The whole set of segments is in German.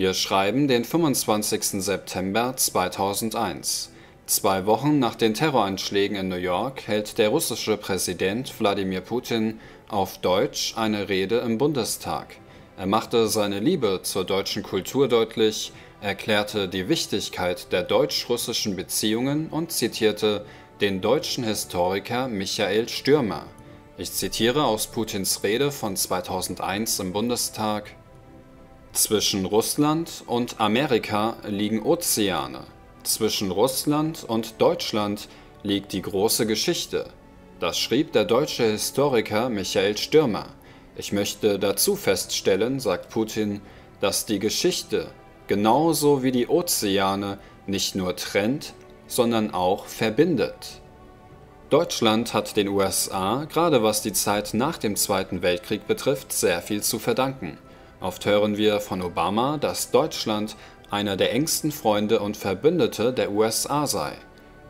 Wir schreiben den 25. September 2001. Zwei Wochen nach den Terroranschlägen in New York hält der russische Präsident Wladimir Putin auf Deutsch eine Rede im Bundestag. Er machte seine Liebe zur deutschen Kultur deutlich, erklärte die Wichtigkeit der deutsch-russischen Beziehungen und zitierte den deutschen Historiker Michael Stürmer. Ich zitiere aus Putins Rede von 2001 im Bundestag Zwischen Russland und Amerika liegen Ozeane. Zwischen Russland und Deutschland liegt die große Geschichte. Das schrieb der deutsche Historiker Michael Stürmer. Ich möchte dazu feststellen, sagt Putin, dass die Geschichte, genauso wie die Ozeane, nicht nur trennt, sondern auch verbindet. Deutschland hat den USA, gerade was die Zeit nach dem Zweiten Weltkrieg betrifft, sehr viel zu verdanken. Oft hören wir von Obama, dass Deutschland einer der engsten Freunde und Verbündete der USA sei.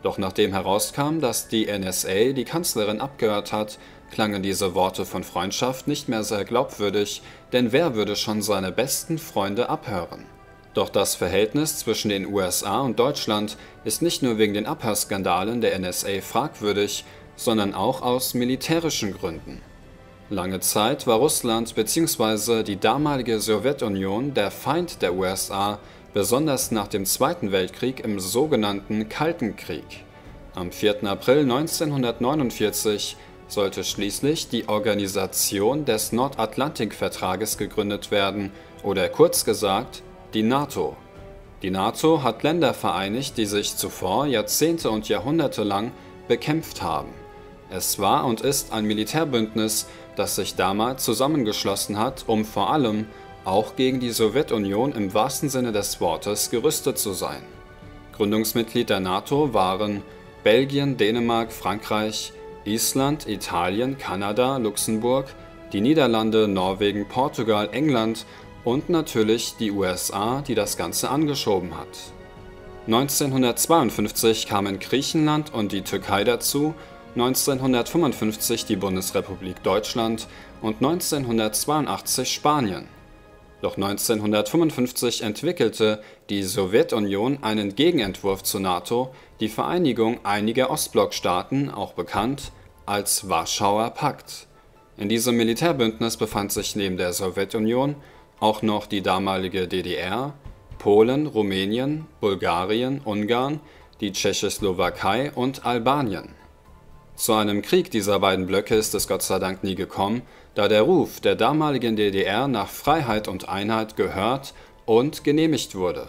Doch nachdem herauskam, dass die NSA die Kanzlerin abgehört hat, klangen diese Worte von Freundschaft nicht mehr sehr glaubwürdig, denn wer würde schon seine besten Freunde abhören? Doch das Verhältnis zwischen den USA und Deutschland ist nicht nur wegen den Abhörskandalen der NSA fragwürdig, sondern auch aus militärischen Gründen. Lange Zeit war Russland bzw. die damalige Sowjetunion der Feind der USA, besonders nach dem Zweiten Weltkrieg im sogenannten Kalten Krieg. Am 4. April 1949 sollte schließlich die Organisation des Nordatlantikvertrages gegründet werden oder kurz gesagt die NATO. Die NATO hat Länder vereinigt, die sich zuvor Jahrzehnte und Jahrhunderte lang bekämpft haben. Es war und ist ein Militärbündnis, das sich damals zusammengeschlossen hat, um vor allem auch gegen die Sowjetunion im wahrsten Sinne des Wortes gerüstet zu sein. Gründungsmitglied der NATO waren Belgien, Dänemark, Frankreich, Island, Italien, Kanada, Luxemburg, die Niederlande, Norwegen, Portugal, England und natürlich die USA, die das Ganze angeschoben hat. 1952 kamen Griechenland und die Türkei dazu 1955 die Bundesrepublik Deutschland und 1982 Spanien. Doch 1955 entwickelte die Sowjetunion einen Gegenentwurf zur NATO, die Vereinigung einiger Ostblockstaaten, auch bekannt als Warschauer Pakt. In diesem Militärbündnis befand sich neben der Sowjetunion auch noch die damalige DDR, Polen, Rumänien, Bulgarien, Ungarn, die Tschechoslowakei und Albanien zu einem Krieg dieser beiden Blöcke ist es Gott sei Dank nie gekommen, da der Ruf der damaligen DDR nach Freiheit und Einheit gehört und genehmigt wurde.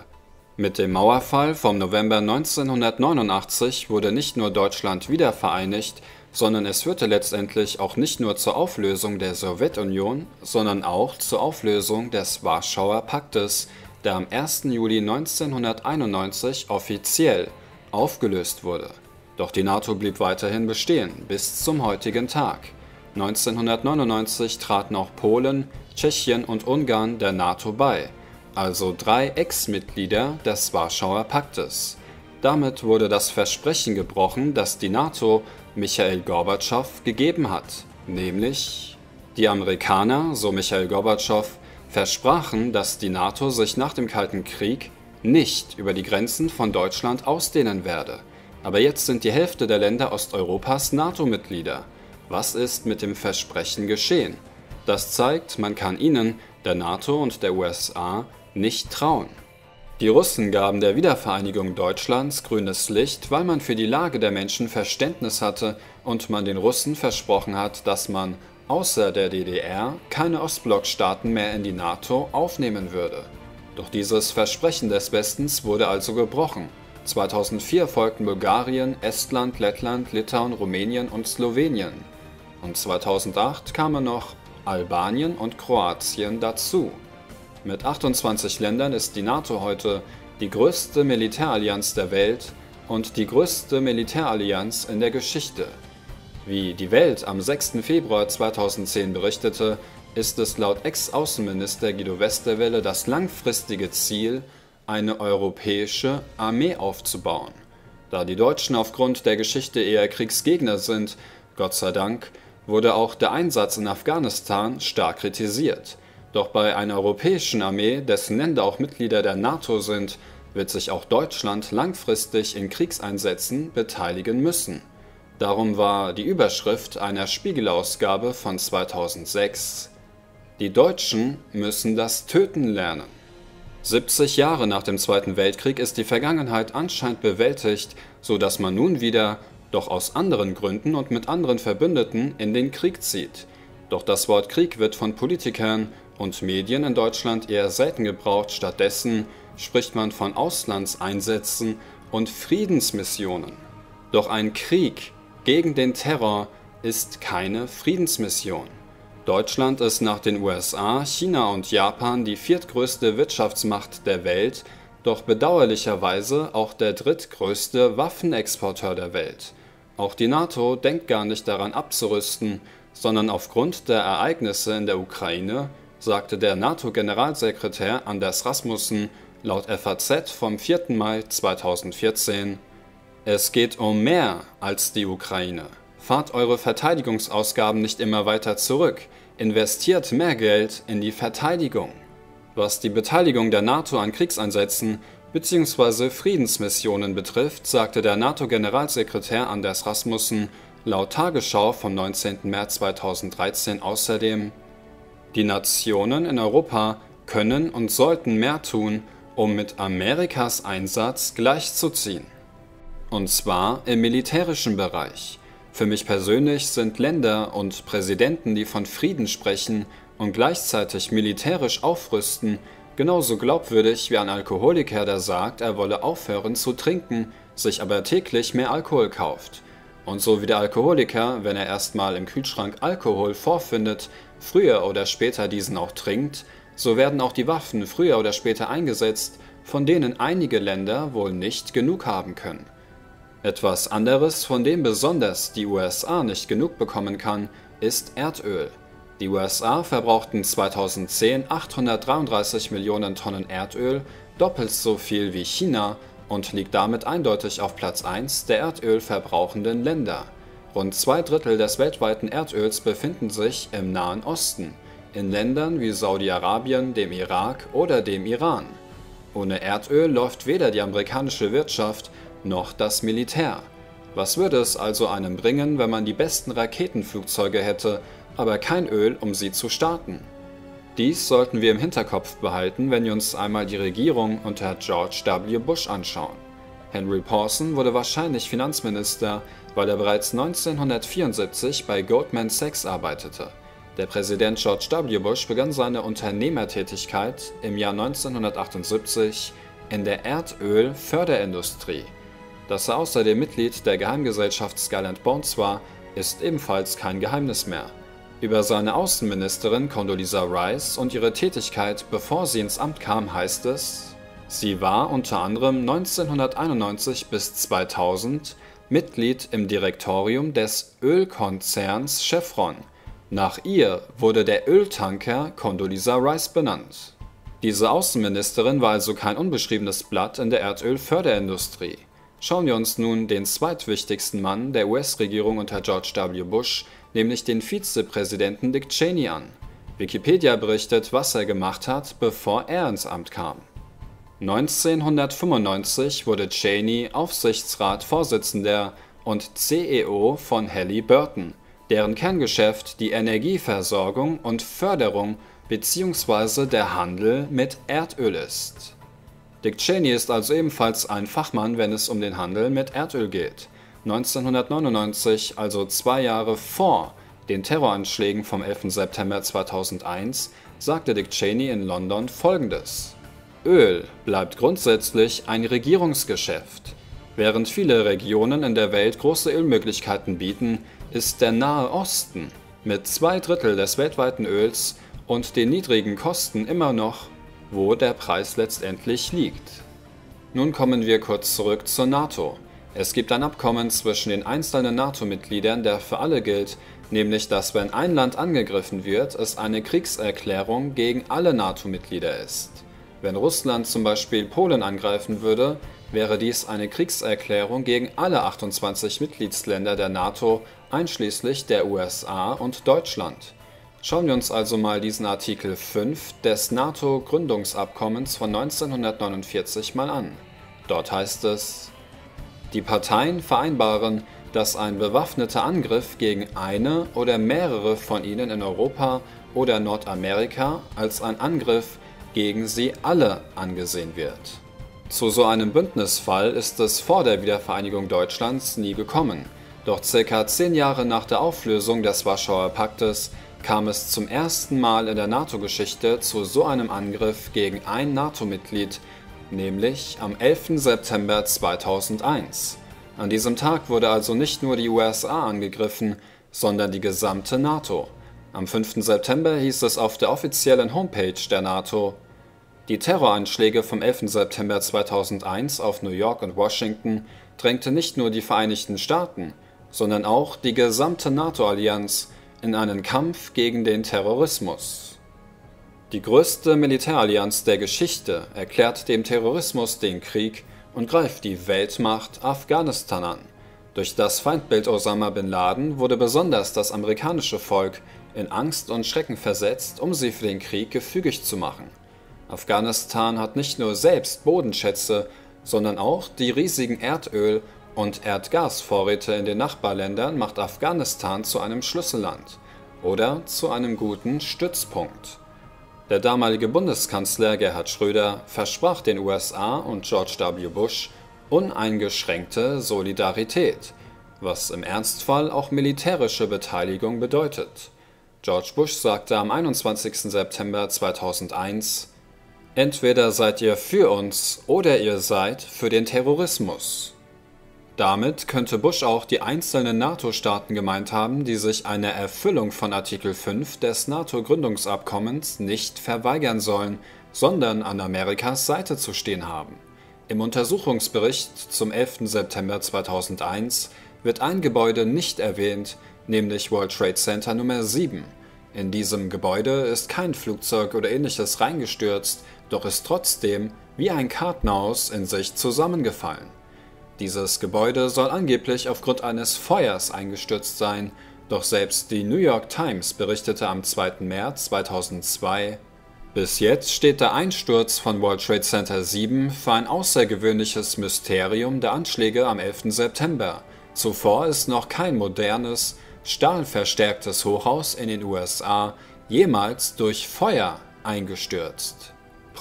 Mit dem Mauerfall vom November 1989 wurde nicht nur Deutschland wiedervereinigt, sondern es führte letztendlich auch nicht nur zur Auflösung der Sowjetunion, sondern auch zur Auflösung des Warschauer Paktes, der am 1. Juli 1991 offiziell aufgelöst wurde doch die NATO blieb weiterhin bestehen, bis zum heutigen Tag. 1999 traten auch Polen, Tschechien und Ungarn der NATO bei, also drei Ex-Mitglieder des Warschauer Paktes. Damit wurde das Versprechen gebrochen, das die NATO Michael Gorbatschow gegeben hat, nämlich die Amerikaner, so Michael Gorbatschow, versprachen, dass die NATO sich nach dem Kalten Krieg nicht über die Grenzen von Deutschland ausdehnen werde. Aber jetzt sind die Hälfte der Länder Osteuropas NATO-Mitglieder. Was ist mit dem Versprechen geschehen? Das zeigt, man kann ihnen, der NATO und der USA, nicht trauen. Die Russen gaben der Wiedervereinigung Deutschlands grünes Licht, weil man für die Lage der Menschen Verständnis hatte und man den Russen versprochen hat, dass man außer der DDR keine Ostblockstaaten mehr in die NATO aufnehmen würde. Doch dieses Versprechen des Westens wurde also gebrochen. 2004 folgten Bulgarien, Estland, Lettland, Litauen, Rumänien und Slowenien. Und 2008 kamen noch Albanien und Kroatien dazu. Mit 28 Ländern ist die NATO heute die größte Militärallianz der Welt und die größte Militärallianz in der Geschichte. Wie die Welt am 6. Februar 2010 berichtete, ist es laut Ex-Außenminister Guido Westerwelle das langfristige Ziel, eine europäische Armee aufzubauen. Da die Deutschen aufgrund der Geschichte eher Kriegsgegner sind, Gott sei Dank, wurde auch der Einsatz in Afghanistan stark kritisiert. Doch bei einer europäischen Armee, dessen Länder auch Mitglieder der NATO sind, wird sich auch Deutschland langfristig in Kriegseinsätzen beteiligen müssen. Darum war die Überschrift einer Spiegelausgabe von 2006 Die Deutschen müssen das Töten lernen. 70 Jahre nach dem Zweiten Weltkrieg ist die Vergangenheit anscheinend bewältigt, so dass man nun wieder, doch aus anderen Gründen und mit anderen Verbündeten, in den Krieg zieht. Doch das Wort Krieg wird von Politikern und Medien in Deutschland eher selten gebraucht, stattdessen spricht man von Auslandseinsätzen und Friedensmissionen. Doch ein Krieg gegen den Terror ist keine Friedensmission. Deutschland ist nach den USA, China und Japan die viertgrößte Wirtschaftsmacht der Welt, doch bedauerlicherweise auch der drittgrößte Waffenexporteur der Welt. Auch die NATO denkt gar nicht daran abzurüsten, sondern aufgrund der Ereignisse in der Ukraine, sagte der NATO-Generalsekretär Anders Rasmussen laut FAZ vom 4. Mai 2014, es geht um mehr als die Ukraine. Fahrt eure Verteidigungsausgaben nicht immer weiter zurück, investiert mehr Geld in die Verteidigung. Was die Beteiligung der NATO an Kriegseinsätzen bzw. Friedensmissionen betrifft, sagte der NATO-Generalsekretär Anders Rasmussen laut Tagesschau vom 19. März 2013 außerdem, die Nationen in Europa können und sollten mehr tun, um mit Amerikas Einsatz gleichzuziehen. Und zwar im militärischen Bereich. Für mich persönlich sind Länder und Präsidenten, die von Frieden sprechen und gleichzeitig militärisch aufrüsten, genauso glaubwürdig wie ein Alkoholiker, der sagt, er wolle aufhören zu trinken, sich aber täglich mehr Alkohol kauft. Und so wie der Alkoholiker, wenn er erstmal im Kühlschrank Alkohol vorfindet, früher oder später diesen auch trinkt, so werden auch die Waffen früher oder später eingesetzt, von denen einige Länder wohl nicht genug haben können. Etwas anderes, von dem besonders die USA nicht genug bekommen kann, ist Erdöl. Die USA verbrauchten 2010 833 Millionen Tonnen Erdöl, doppelt so viel wie China und liegt damit eindeutig auf Platz 1 der Erdöl verbrauchenden Länder. Rund zwei Drittel des weltweiten Erdöls befinden sich im Nahen Osten, in Ländern wie Saudi-Arabien, dem Irak oder dem Iran. Ohne Erdöl läuft weder die amerikanische Wirtschaft noch das Militär. Was würde es also einem bringen, wenn man die besten Raketenflugzeuge hätte, aber kein Öl, um sie zu starten? Dies sollten wir im Hinterkopf behalten, wenn wir uns einmal die Regierung unter George W. Bush anschauen. Henry Pawson wurde wahrscheinlich Finanzminister, weil er bereits 1974 bei Goldman Sachs arbeitete. Der Präsident George W. Bush begann seine Unternehmertätigkeit im Jahr 1978 in der Erdöl-Förderindustrie. Dass er außerdem Mitglied der Geheimgesellschaft Skull and Bones war, ist ebenfalls kein Geheimnis mehr. Über seine Außenministerin Condoleezza Rice und ihre Tätigkeit, bevor sie ins Amt kam, heißt es, sie war unter anderem 1991 bis 2000 Mitglied im Direktorium des Ölkonzerns Chevron. Nach ihr wurde der Öltanker Condoleezza Rice benannt. Diese Außenministerin war also kein unbeschriebenes Blatt in der Erdölförderindustrie. Schauen wir uns nun den zweitwichtigsten Mann der US-Regierung unter George W. Bush, nämlich den Vizepräsidenten Dick Cheney an. Wikipedia berichtet, was er gemacht hat, bevor er ins Amt kam. 1995 wurde Cheney Aufsichtsratsvorsitzender und CEO von Halliburton, deren Kerngeschäft die Energieversorgung und Förderung bzw. der Handel mit Erdöl ist. Dick Cheney ist also ebenfalls ein Fachmann, wenn es um den Handel mit Erdöl geht. 1999, also zwei Jahre vor den Terroranschlägen vom 11. September 2001, sagte Dick Cheney in London folgendes. Öl bleibt grundsätzlich ein Regierungsgeschäft. Während viele Regionen in der Welt große Ölmöglichkeiten bieten, ist der Nahe Osten mit zwei Drittel des weltweiten Öls und den niedrigen Kosten immer noch wo der Preis letztendlich liegt. Nun kommen wir kurz zurück zur NATO. Es gibt ein Abkommen zwischen den einzelnen NATO-Mitgliedern, der für alle gilt, nämlich dass wenn ein Land angegriffen wird, es eine Kriegserklärung gegen alle NATO-Mitglieder ist. Wenn Russland zum Beispiel Polen angreifen würde, wäre dies eine Kriegserklärung gegen alle 28 Mitgliedsländer der NATO einschließlich der USA und Deutschland. Schauen wir uns also mal diesen Artikel 5 des NATO-Gründungsabkommens von 1949 mal an. Dort heißt es, die Parteien vereinbaren, dass ein bewaffneter Angriff gegen eine oder mehrere von ihnen in Europa oder Nordamerika als ein Angriff gegen sie alle angesehen wird. Zu so einem Bündnisfall ist es vor der Wiedervereinigung Deutschlands nie gekommen, doch circa zehn Jahre nach der Auflösung des Warschauer Paktes kam es zum ersten Mal in der NATO-Geschichte zu so einem Angriff gegen ein NATO-Mitglied, nämlich am 11. September 2001. An diesem Tag wurde also nicht nur die USA angegriffen, sondern die gesamte NATO. Am 5. September hieß es auf der offiziellen Homepage der NATO, die Terroranschläge vom 11. September 2001 auf New York und Washington drängte nicht nur die Vereinigten Staaten, sondern auch die gesamte NATO-Allianz in einen Kampf gegen den Terrorismus. Die größte Militärallianz der Geschichte erklärt dem Terrorismus den Krieg und greift die Weltmacht Afghanistan an. Durch das Feindbild Osama bin Laden wurde besonders das amerikanische Volk in Angst und Schrecken versetzt, um sie für den Krieg gefügig zu machen. Afghanistan hat nicht nur selbst Bodenschätze, sondern auch die riesigen Erdöl- und Erdgasvorräte in den Nachbarländern macht Afghanistan zu einem Schlüsselland oder zu einem guten Stützpunkt. Der damalige Bundeskanzler Gerhard Schröder versprach den USA und George W. Bush uneingeschränkte Solidarität, was im Ernstfall auch militärische Beteiligung bedeutet. George Bush sagte am 21. September 2001 Entweder seid ihr für uns oder ihr seid für den Terrorismus. Damit könnte Bush auch die einzelnen NATO-Staaten gemeint haben, die sich einer Erfüllung von Artikel 5 des NATO-Gründungsabkommens nicht verweigern sollen, sondern an Amerikas Seite zu stehen haben. Im Untersuchungsbericht zum 11. September 2001 wird ein Gebäude nicht erwähnt, nämlich World Trade Center Nummer 7. In diesem Gebäude ist kein Flugzeug oder ähnliches reingestürzt, doch ist trotzdem wie ein Kartenhaus in sich zusammengefallen. Dieses Gebäude soll angeblich aufgrund eines Feuers eingestürzt sein, doch selbst die New York Times berichtete am 2. März 2002, bis jetzt steht der Einsturz von World Trade Center 7 für ein außergewöhnliches Mysterium der Anschläge am 11. September. Zuvor ist noch kein modernes, stahlverstärktes Hochhaus in den USA jemals durch Feuer eingestürzt.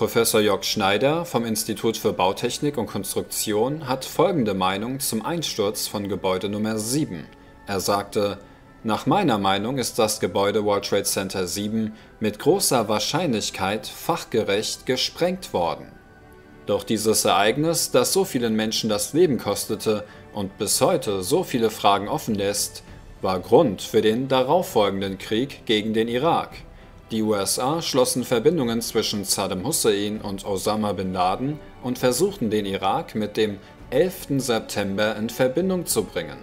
Professor Jörg Schneider vom Institut für Bautechnik und Konstruktion hat folgende Meinung zum Einsturz von Gebäude Nummer 7. Er sagte, nach meiner Meinung ist das Gebäude World Trade Center 7 mit großer Wahrscheinlichkeit fachgerecht gesprengt worden. Doch dieses Ereignis, das so vielen Menschen das Leben kostete und bis heute so viele Fragen offen lässt, war Grund für den darauffolgenden Krieg gegen den Irak. Die USA schlossen Verbindungen zwischen Saddam Hussein und Osama bin Laden und versuchten den Irak mit dem 11. September in Verbindung zu bringen.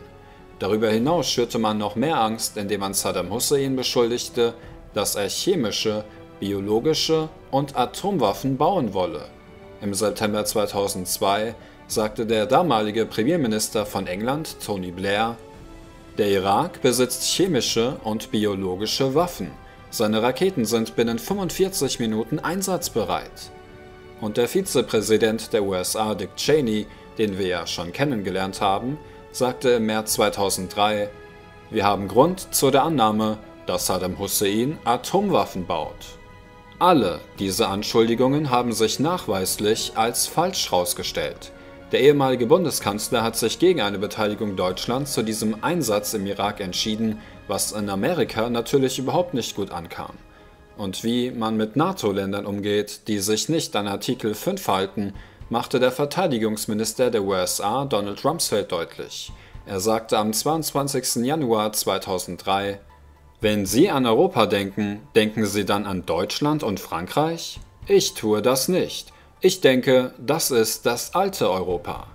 Darüber hinaus schürte man noch mehr Angst, indem man Saddam Hussein beschuldigte, dass er chemische, biologische und Atomwaffen bauen wolle. Im September 2002 sagte der damalige Premierminister von England, Tony Blair, der Irak besitzt chemische und biologische Waffen seine Raketen sind binnen 45 Minuten einsatzbereit. Und der Vizepräsident der USA, Dick Cheney, den wir ja schon kennengelernt haben, sagte im März 2003, wir haben Grund zu der Annahme, dass Saddam Hussein Atomwaffen baut. Alle diese Anschuldigungen haben sich nachweislich als falsch herausgestellt. Der ehemalige Bundeskanzler hat sich gegen eine Beteiligung Deutschlands zu diesem Einsatz im Irak entschieden, was in Amerika natürlich überhaupt nicht gut ankam. Und wie man mit NATO-Ländern umgeht, die sich nicht an Artikel 5 halten, machte der Verteidigungsminister der USA Donald Rumsfeld deutlich. Er sagte am 22. Januar 2003, wenn Sie an Europa denken, denken Sie dann an Deutschland und Frankreich? Ich tue das nicht. Ich denke, das ist das alte Europa.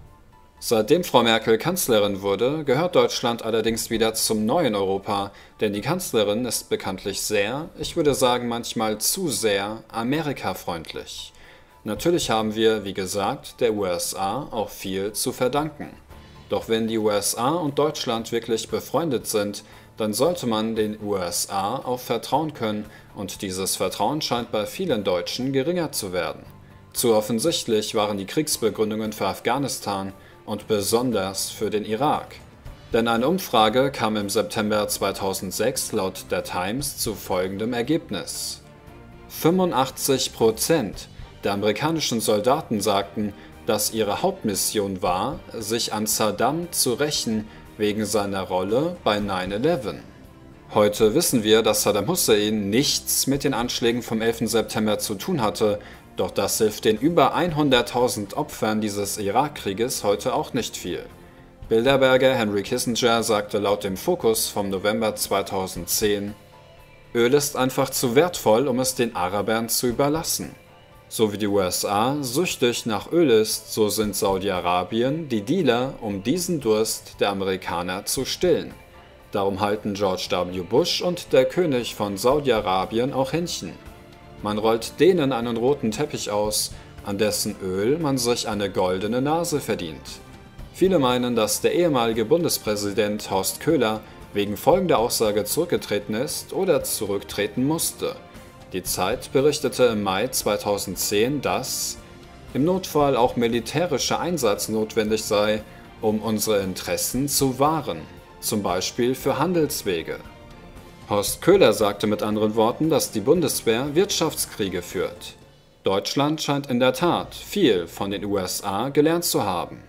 Seitdem Frau Merkel Kanzlerin wurde, gehört Deutschland allerdings wieder zum neuen Europa, denn die Kanzlerin ist bekanntlich sehr, ich würde sagen manchmal zu sehr, amerikafreundlich. Natürlich haben wir, wie gesagt, der USA auch viel zu verdanken. Doch wenn die USA und Deutschland wirklich befreundet sind, dann sollte man den USA auch vertrauen können, und dieses Vertrauen scheint bei vielen Deutschen geringer zu werden. Zu offensichtlich waren die Kriegsbegründungen für Afghanistan und besonders für den Irak. Denn eine Umfrage kam im September 2006 laut der Times zu folgendem Ergebnis. 85 Prozent der amerikanischen Soldaten sagten, dass ihre Hauptmission war, sich an Saddam zu rächen wegen seiner Rolle bei 9-11. Heute wissen wir, dass Saddam Hussein nichts mit den Anschlägen vom 11. September zu tun hatte, doch das hilft den über 100.000 Opfern dieses Irakkrieges heute auch nicht viel. Bilderberger Henry Kissinger sagte laut dem Fokus vom November 2010, Öl ist einfach zu wertvoll, um es den Arabern zu überlassen. So wie die USA süchtig nach Öl ist, so sind Saudi-Arabien die Dealer, um diesen Durst der Amerikaner zu stillen. Darum halten George W. Bush und der König von Saudi-Arabien auch Händchen. Man rollt denen einen roten Teppich aus, an dessen Öl man sich eine goldene Nase verdient. Viele meinen, dass der ehemalige Bundespräsident Horst Köhler wegen folgender Aussage zurückgetreten ist oder zurücktreten musste – die Zeit berichtete im Mai 2010, dass im Notfall auch militärischer Einsatz notwendig sei, um unsere Interessen zu wahren, zum Beispiel für Handelswege. Horst Köhler sagte mit anderen Worten, dass die Bundeswehr Wirtschaftskriege führt. Deutschland scheint in der Tat viel von den USA gelernt zu haben.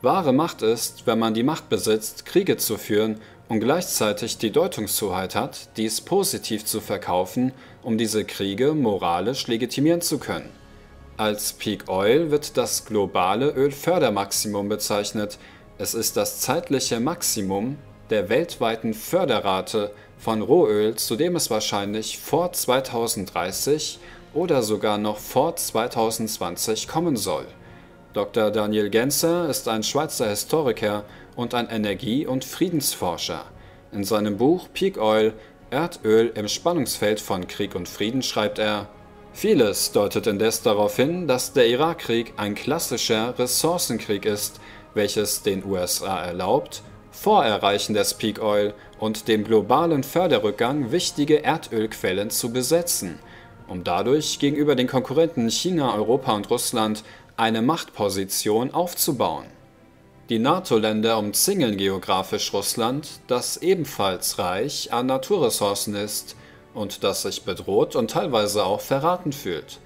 Wahre Macht ist, wenn man die Macht besitzt, Kriege zu führen und gleichzeitig die Deutungshoheit hat, dies positiv zu verkaufen, um diese Kriege moralisch legitimieren zu können. Als Peak Oil wird das globale Ölfördermaximum bezeichnet. Es ist das zeitliche Maximum der weltweiten Förderrate von Rohöl, zu dem es wahrscheinlich vor 2030 oder sogar noch vor 2020 kommen soll. Dr. Daniel Genzer ist ein Schweizer Historiker und ein Energie- und Friedensforscher. In seinem Buch Peak Oil Erdöl im Spannungsfeld von Krieg und Frieden schreibt er, Vieles deutet indes darauf hin, dass der Irakkrieg ein klassischer Ressourcenkrieg ist, welches den USA erlaubt, vor Erreichen des Peak Oil und dem globalen Förderrückgang wichtige Erdölquellen zu besetzen, um dadurch gegenüber den Konkurrenten China, Europa und Russland eine Machtposition aufzubauen. Die NATO-Länder umzingeln geografisch Russland, das ebenfalls reich an Naturressourcen ist und das sich bedroht und teilweise auch verraten fühlt.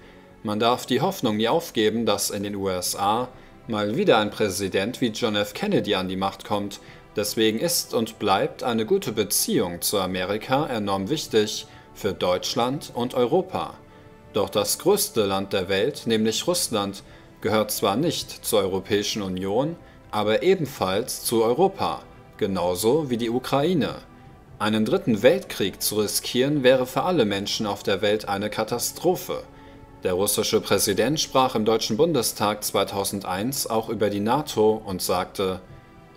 Man darf die Hoffnung nie aufgeben, dass in den USA mal wieder ein Präsident wie John F. Kennedy an die Macht kommt. Deswegen ist und bleibt eine gute Beziehung zu Amerika enorm wichtig für Deutschland und Europa. Doch das größte Land der Welt, nämlich Russland, gehört zwar nicht zur Europäischen Union, aber ebenfalls zu Europa, genauso wie die Ukraine. Einen dritten Weltkrieg zu riskieren wäre für alle Menschen auf der Welt eine Katastrophe. Der russische Präsident sprach im Deutschen Bundestag 2001 auch über die NATO und sagte,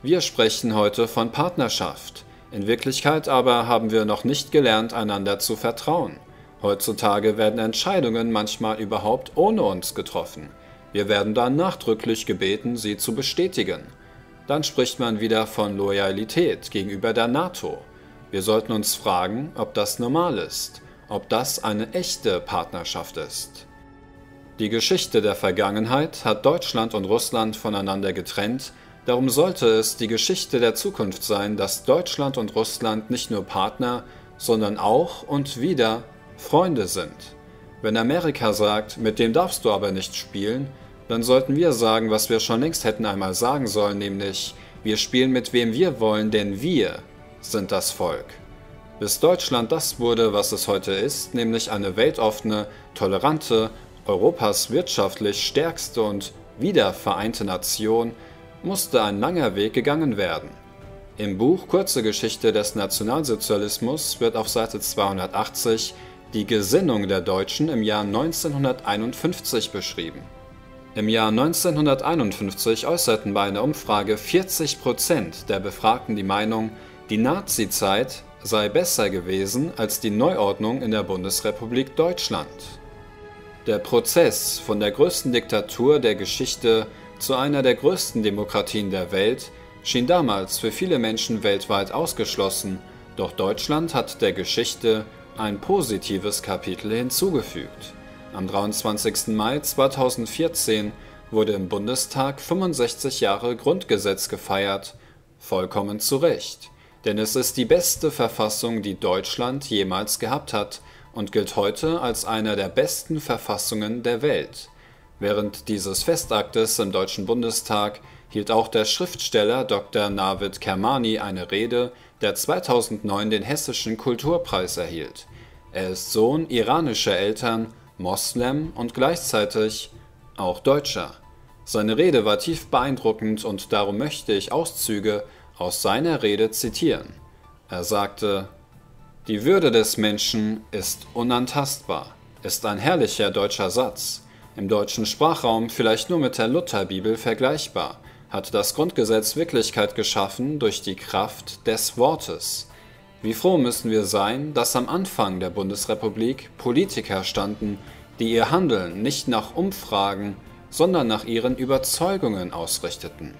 wir sprechen heute von Partnerschaft. In Wirklichkeit aber haben wir noch nicht gelernt, einander zu vertrauen. Heutzutage werden Entscheidungen manchmal überhaupt ohne uns getroffen. Wir werden dann nachdrücklich gebeten, sie zu bestätigen. Dann spricht man wieder von Loyalität gegenüber der NATO. Wir sollten uns fragen, ob das normal ist, ob das eine echte Partnerschaft ist. Die Geschichte der Vergangenheit hat Deutschland und Russland voneinander getrennt, darum sollte es die Geschichte der Zukunft sein, dass Deutschland und Russland nicht nur Partner, sondern auch und wieder Freunde sind. Wenn Amerika sagt, mit dem darfst du aber nicht spielen, dann sollten wir sagen, was wir schon längst hätten einmal sagen sollen, nämlich wir spielen mit wem wir wollen, denn wir sind das Volk. Bis Deutschland das wurde, was es heute ist, nämlich eine weltoffene, tolerante, Europas wirtschaftlich stärkste und wiedervereinte Nation, musste ein langer Weg gegangen werden. Im Buch Kurze Geschichte des Nationalsozialismus wird auf Seite 280 die Gesinnung der Deutschen im Jahr 1951 beschrieben. Im Jahr 1951 äußerten bei einer Umfrage 40 Prozent der Befragten die Meinung, die Nazizeit sei besser gewesen als die Neuordnung in der Bundesrepublik Deutschland. Der Prozess von der größten Diktatur der Geschichte zu einer der größten Demokratien der Welt schien damals für viele Menschen weltweit ausgeschlossen, Doch Deutschland hat der Geschichte ein positives Kapitel hinzugefügt. Am 23. Mai 2014 wurde im Bundestag 65 Jahre Grundgesetz gefeiert, vollkommen zu Recht, denn es ist die beste Verfassung, die Deutschland jemals gehabt hat und gilt heute als eine der besten Verfassungen der Welt. Während dieses Festaktes im Deutschen Bundestag hielt auch der Schriftsteller Dr. Navid Kermani eine Rede, der 2009 den Hessischen Kulturpreis erhielt. Er ist Sohn iranischer Eltern, Moslem und gleichzeitig auch Deutscher. Seine Rede war tief beeindruckend und darum möchte ich Auszüge aus seiner Rede zitieren. Er sagte, Die Würde des Menschen ist unantastbar, ist ein herrlicher deutscher Satz. Im deutschen Sprachraum vielleicht nur mit der Lutherbibel vergleichbar, hat das Grundgesetz Wirklichkeit geschaffen durch die Kraft des Wortes. Wie froh müssen wir sein, dass am Anfang der Bundesrepublik Politiker standen, die ihr Handeln nicht nach Umfragen, sondern nach ihren Überzeugungen ausrichteten.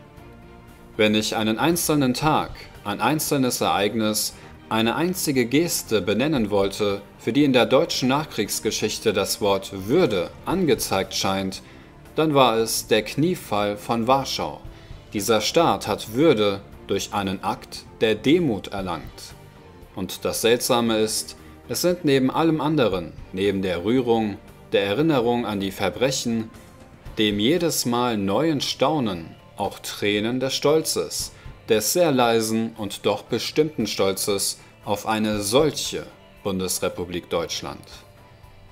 Wenn ich einen einzelnen Tag, ein einzelnes Ereignis, eine einzige Geste benennen wollte, für die in der deutschen Nachkriegsgeschichte das Wort Würde angezeigt scheint, dann war es der Kniefall von Warschau. Dieser Staat hat Würde durch einen Akt der Demut erlangt. Und das Seltsame ist, es sind neben allem anderen, neben der Rührung, der Erinnerung an die Verbrechen, dem jedes Mal neuen Staunen, auch Tränen des Stolzes, des sehr leisen und doch bestimmten Stolzes auf eine solche Bundesrepublik Deutschland.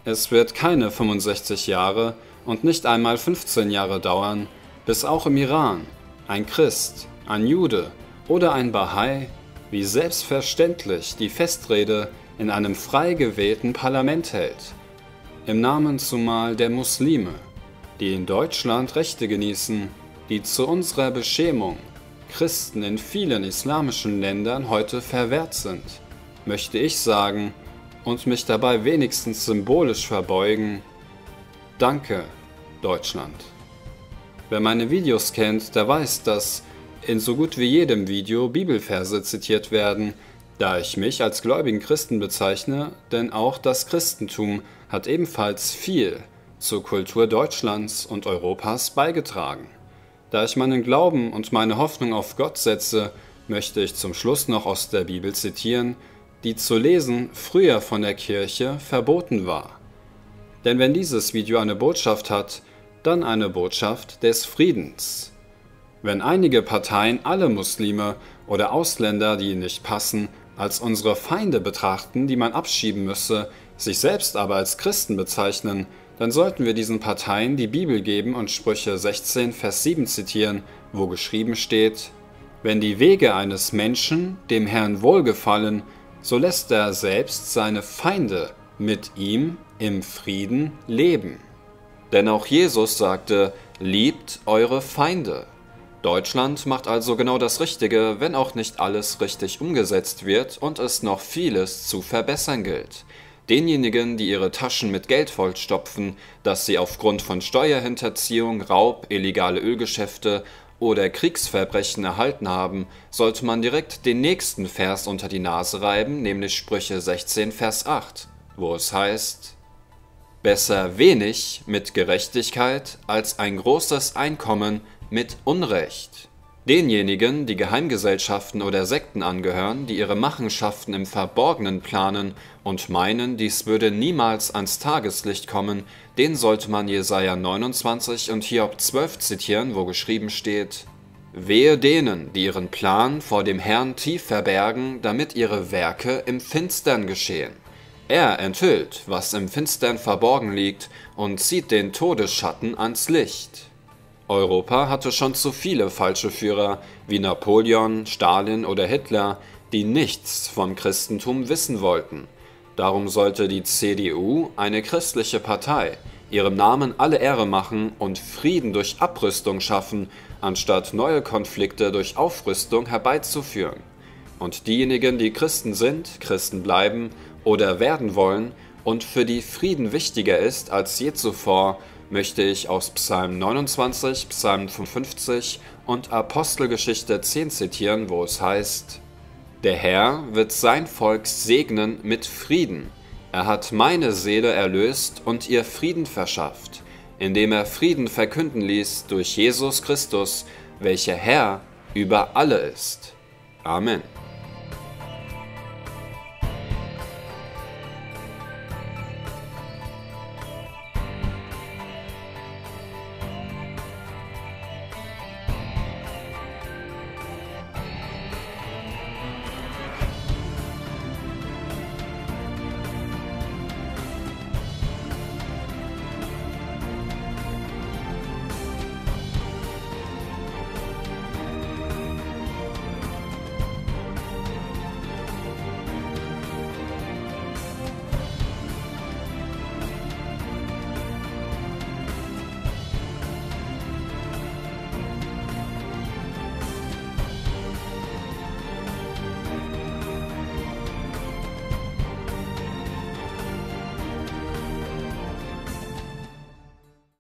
Es wird keine 65 Jahre und nicht einmal 15 Jahre dauern, bis auch im Iran ein Christ, ein Jude oder ein Bahai wie selbstverständlich die Festrede in einem frei gewählten Parlament hält, im Namen zumal der Muslime, die in Deutschland Rechte genießen, die zu unserer Beschämung Christen in vielen islamischen Ländern heute verwehrt sind, möchte ich sagen und mich dabei wenigstens symbolisch verbeugen, Danke, Deutschland. Wer meine Videos kennt, der weiß, dass in so gut wie jedem Video Bibelverse zitiert werden, da ich mich als gläubigen Christen bezeichne, denn auch das Christentum hat ebenfalls viel zur Kultur Deutschlands und Europas beigetragen. Da ich meinen Glauben und meine Hoffnung auf Gott setze, möchte ich zum Schluss noch aus der Bibel zitieren, die zu lesen früher von der Kirche verboten war. Denn wenn dieses Video eine Botschaft hat, dann eine Botschaft des Friedens. Wenn einige Parteien alle Muslime oder Ausländer, die nicht passen, als unsere Feinde betrachten, die man abschieben müsse, sich selbst aber als Christen bezeichnen, dann sollten wir diesen Parteien die Bibel geben und Sprüche 16, Vers 7 zitieren, wo geschrieben steht, Wenn die Wege eines Menschen dem Herrn wohlgefallen, so lässt er selbst seine Feinde mit ihm im Frieden leben. Denn auch Jesus sagte, liebt eure Feinde. Deutschland macht also genau das Richtige, wenn auch nicht alles richtig umgesetzt wird und es noch vieles zu verbessern gilt. Denjenigen, die ihre Taschen mit Geld vollstopfen, das sie aufgrund von Steuerhinterziehung, Raub, illegale Ölgeschäfte oder Kriegsverbrechen erhalten haben, sollte man direkt den nächsten Vers unter die Nase reiben, nämlich Sprüche 16, Vers 8, wo es heißt, Besser wenig mit Gerechtigkeit als ein großes Einkommen mit Unrecht. Denjenigen, die Geheimgesellschaften oder Sekten angehören, die ihre Machenschaften im Verborgenen planen und meinen, dies würde niemals ans Tageslicht kommen, den sollte man Jesaja 29 und Hiob 12 zitieren, wo geschrieben steht: Wehe denen, die ihren Plan vor dem Herrn tief verbergen, damit ihre Werke im Finstern geschehen. Er enthüllt, was im Finstern verborgen liegt, und zieht den Todesschatten ans Licht. Europa hatte schon zu viele falsche Führer wie Napoleon, Stalin oder Hitler, die nichts vom Christentum wissen wollten. Darum sollte die CDU, eine christliche Partei, ihrem Namen alle Ehre machen und Frieden durch Abrüstung schaffen, anstatt neue Konflikte durch Aufrüstung herbeizuführen. Und diejenigen, die Christen sind, Christen bleiben oder werden wollen und für die Frieden wichtiger ist als je zuvor, möchte ich aus Psalm 29, Psalm 55 und Apostelgeschichte 10 zitieren, wo es heißt, Der Herr wird sein Volk segnen mit Frieden. Er hat meine Seele erlöst und ihr Frieden verschafft, indem er Frieden verkünden ließ durch Jesus Christus, welcher Herr über alle ist. Amen.